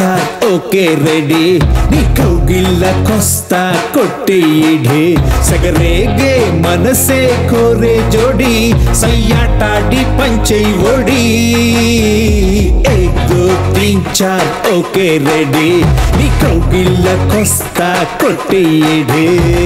చార్ okay ready. నీ కౌగిల్లకొస్తా కొట్టేయిడే. సగరేగే మనసే కోరే జోడి. సయ్యాటాడి పంచై ఓడి. ఏక్ దో ఓకే రెడీ. నీ కౌగిల్లకొస్తా కొట్టేయిడే.